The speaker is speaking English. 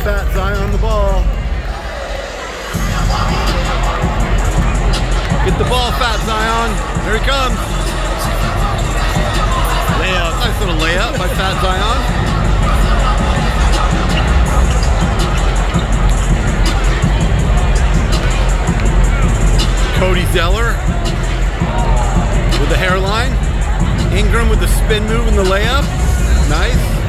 Fat Zion the ball. Get the ball, Fat Zion. Here he comes. Layup. Nice little layup by Fat Zion. Cody Zeller with the hairline. Ingram with the spin move and the layup. Nice.